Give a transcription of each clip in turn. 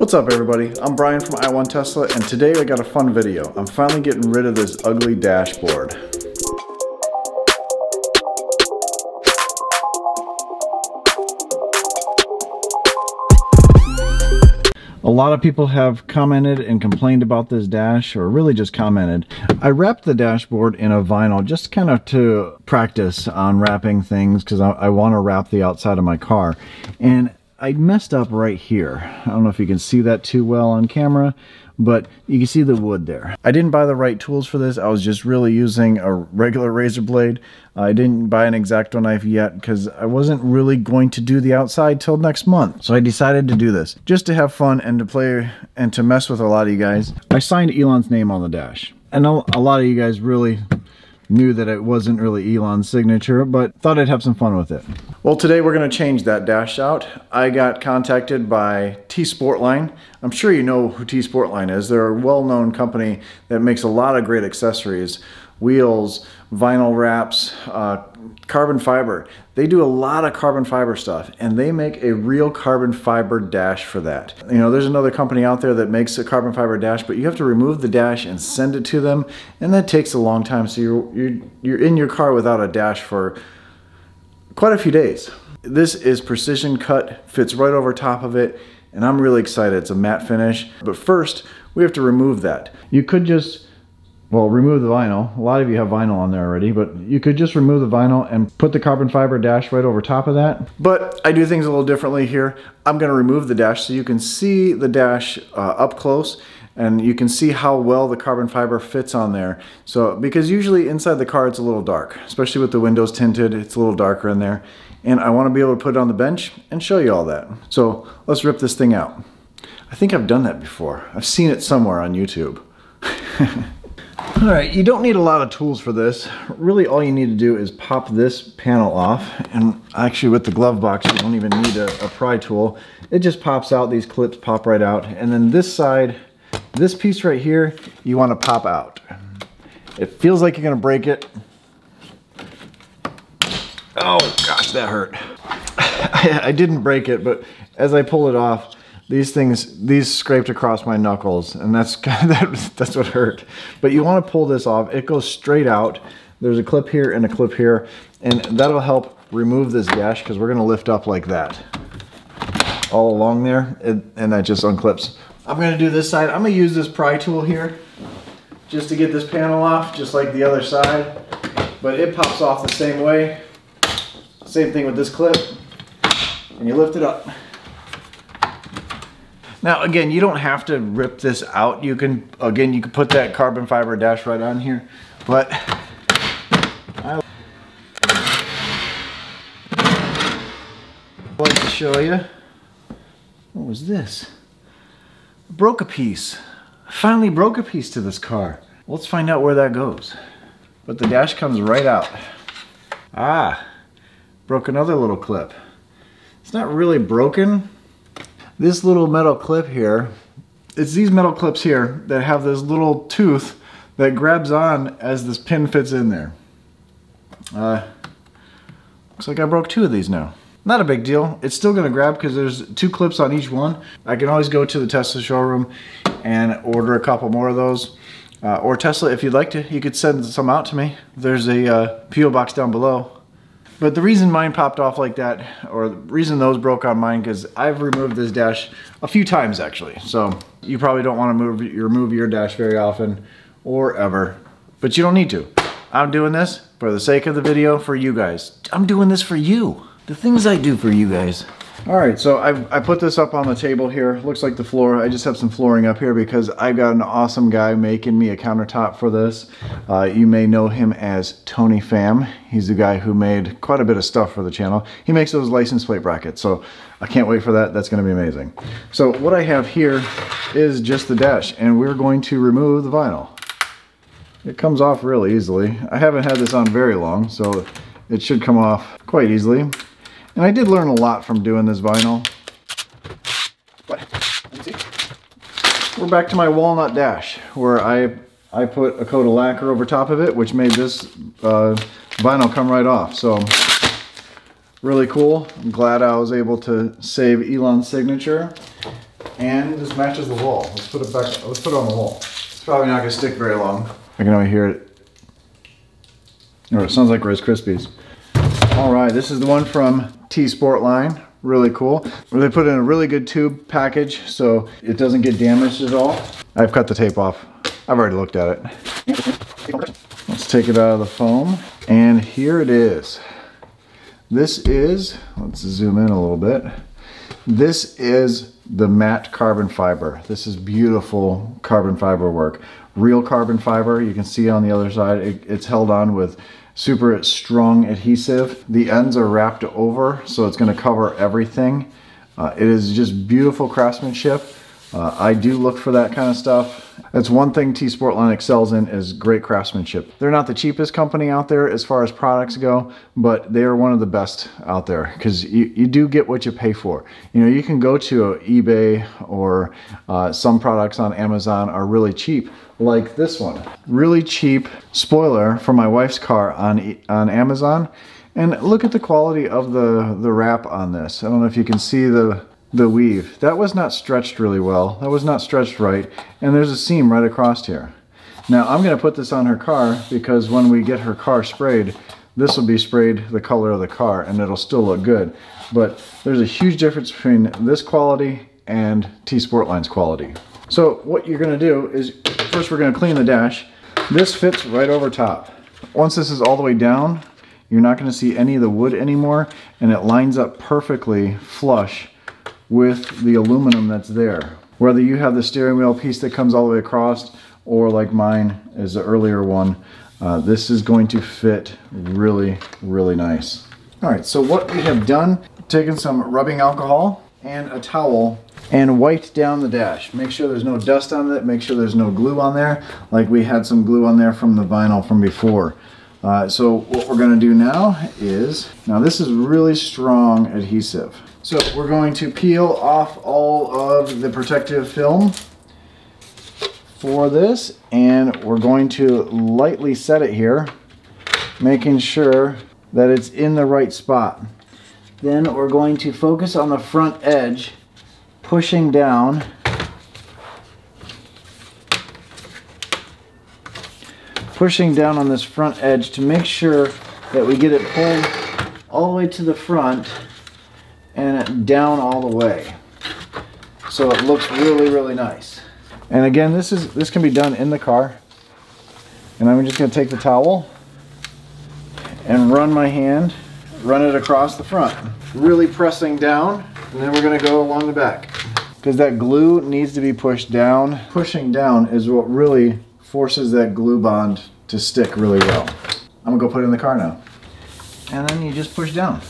What's up everybody? I'm Brian from I1 Tesla and today I got a fun video. I'm finally getting rid of this ugly dashboard. A lot of people have commented and complained about this dash, or really just commented. I wrapped the dashboard in a vinyl just kind of to practice on wrapping things because I, I want to wrap the outside of my car. And I messed up right here. I don't know if you can see that too well on camera, but you can see the wood there. I didn't buy the right tools for this. I was just really using a regular razor blade. I didn't buy an X-Acto knife yet because I wasn't really going to do the outside till next month. So I decided to do this just to have fun and to play and to mess with a lot of you guys. I signed Elon's name on the dash. And a lot of you guys really knew that it wasn't really Elon's signature, but thought I'd have some fun with it. Well, today we're gonna change that dash out. I got contacted by T-Sportline. I'm sure you know who T-Sportline is. They're a well-known company that makes a lot of great accessories wheels, vinyl wraps, uh, carbon fiber. They do a lot of carbon fiber stuff and they make a real carbon fiber dash for that. You know, there's another company out there that makes a carbon fiber dash, but you have to remove the dash and send it to them and that takes a long time. So you're, you're, you're in your car without a dash for quite a few days. This is precision cut, fits right over top of it, and I'm really excited. It's a matte finish. But first, we have to remove that. You could just well, remove the vinyl. A lot of you have vinyl on there already, but you could just remove the vinyl and put the carbon fiber dash right over top of that. But I do things a little differently here. I'm gonna remove the dash so you can see the dash uh, up close and you can see how well the carbon fiber fits on there. So, because usually inside the car it's a little dark, especially with the windows tinted, it's a little darker in there. And I wanna be able to put it on the bench and show you all that. So let's rip this thing out. I think I've done that before. I've seen it somewhere on YouTube. All right, you don't need a lot of tools for this. Really all you need to do is pop this panel off. And actually with the glove box, you don't even need a, a pry tool. It just pops out, these clips pop right out. And then this side, this piece right here, you wanna pop out. It feels like you're gonna break it. Oh gosh, that hurt. I, I didn't break it, but as I pull it off, these things, these scraped across my knuckles and that's kind that, that's what hurt. But you wanna pull this off. It goes straight out. There's a clip here and a clip here and that'll help remove this gash because we're gonna lift up like that. All along there and, and that just unclips. I'm gonna do this side. I'm gonna use this pry tool here just to get this panel off, just like the other side. But it pops off the same way. Same thing with this clip. And you lift it up. Now, again, you don't have to rip this out. You can, again, you can put that carbon fiber dash right on here, but I like to show you. What was this? Broke a piece. Finally broke a piece to this car. Let's find out where that goes. But the dash comes right out. Ah, broke another little clip. It's not really broken, this little metal clip here, it's these metal clips here that have this little tooth that grabs on as this pin fits in there. Uh, looks like I broke two of these now. Not a big deal. It's still gonna grab because there's two clips on each one. I can always go to the Tesla showroom and order a couple more of those. Uh, or Tesla, if you'd like to, you could send some out to me. There's a uh, PO box down below. But the reason mine popped off like that, or the reason those broke on mine, because I've removed this dash a few times actually. So you probably don't want to move, remove your dash very often or ever, but you don't need to. I'm doing this for the sake of the video for you guys. I'm doing this for you. The things I do for you guys. All right, so I, I put this up on the table here. Looks like the floor. I just have some flooring up here because I've got an awesome guy making me a countertop for this. Uh, you may know him as Tony Pham. He's the guy who made quite a bit of stuff for the channel. He makes those license plate brackets, so I can't wait for that. That's gonna be amazing. So what I have here is just the dash, and we're going to remove the vinyl. It comes off really easily. I haven't had this on very long, so it should come off quite easily. And I did learn a lot from doing this vinyl. But, we're back to my walnut dash, where I, I put a coat of lacquer over top of it, which made this uh, vinyl come right off. So, really cool. I'm glad I was able to save Elon's signature. And this matches the wall. Let's put it back, let's put it on the wall. It's probably not gonna stick very long. I can only hear it. Or it sounds like Rice Krispies. All right, this is the one from T Sportline. Really cool. They put in a really good tube package so it doesn't get damaged at all. I've cut the tape off. I've already looked at it. Let's take it out of the foam. And here it is. This is, let's zoom in a little bit. This is the matte carbon fiber. This is beautiful carbon fiber work. Real carbon fiber, you can see on the other side, it, it's held on with super strong adhesive. The ends are wrapped over, so it's gonna cover everything. Uh, it is just beautiful craftsmanship. Uh, I do look for that kind of stuff. That's one thing T Sportline excels in is great craftsmanship. They're not the cheapest company out there as far as products go, but they are one of the best out there because you, you do get what you pay for. You know, you can go to eBay or uh, some products on Amazon are really cheap, like this one. Really cheap spoiler for my wife's car on, on Amazon. And look at the quality of the, the wrap on this. I don't know if you can see the, the weave. That was not stretched really well. That was not stretched right. And there's a seam right across here. Now I'm going to put this on her car because when we get her car sprayed, this will be sprayed the color of the car and it'll still look good. But there's a huge difference between this quality and T Sportline's quality. So what you're going to do is first we're going to clean the dash. This fits right over top. Once this is all the way down, you're not going to see any of the wood anymore and it lines up perfectly flush with the aluminum that's there. Whether you have the steering wheel piece that comes all the way across or like mine is the earlier one, uh, this is going to fit really, really nice. All right, so what we have done, taken some rubbing alcohol and a towel and wiped down the dash. Make sure there's no dust on it, make sure there's no glue on there, like we had some glue on there from the vinyl from before. Uh, so what we're gonna do now is, now this is really strong adhesive. So we're going to peel off all of the protective film for this and we're going to lightly set it here making sure that it's in the right spot. Then we're going to focus on the front edge pushing down pushing down on this front edge to make sure that we get it pulled all the way to the front and down all the way. So it looks really, really nice. And again, this is this can be done in the car. And I'm just gonna take the towel and run my hand, run it across the front. Really pressing down, and then we're gonna go along the back. Because that glue needs to be pushed down. Pushing down is what really forces that glue bond to stick really well. I'm gonna go put it in the car now. And then you just push down.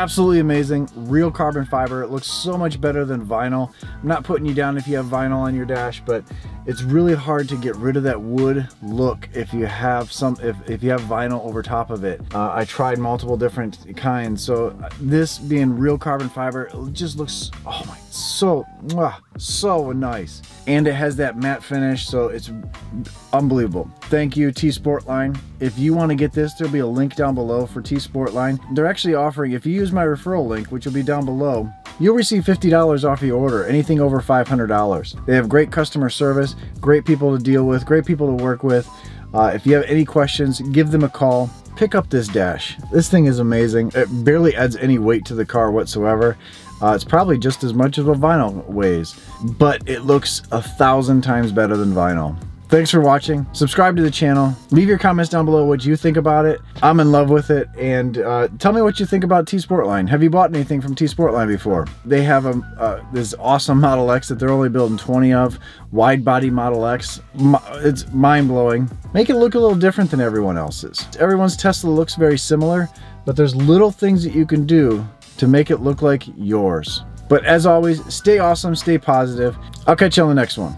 Absolutely amazing. Real carbon fiber. It looks so much better than vinyl. I'm not putting you down if you have vinyl on your dash but it's really hard to get rid of that wood look if you have some if, if you have vinyl over top of it. Uh, i tried multiple different kinds. So uh, this being real carbon fiber it just looks oh my so so nice. And it has that matte finish so it's unbelievable. Thank you t sportline if you want to get this there'll be a link down below for t sportline they're actually offering if you use my referral link which will be down below you'll receive $50 off your order anything over $500 they have great customer service great people to deal with great people to work with. Uh, if you have any questions give them a call. Pick up this dash. This thing is amazing. It barely adds any weight to the car whatsoever. Uh, it's probably just as much as a vinyl weighs, but it looks a thousand times better than vinyl. Thanks for watching. Subscribe to the channel. Leave your comments down below what you think about it. I'm in love with it. And uh, tell me what you think about T Sportline. Have you bought anything from T Sportline before? They have a, uh, this awesome Model X that they're only building 20 of. Wide body Model X. It's mind blowing. Make it look a little different than everyone else's. Everyone's Tesla looks very similar, but there's little things that you can do to make it look like yours. But as always, stay awesome, stay positive. I'll catch you on the next one.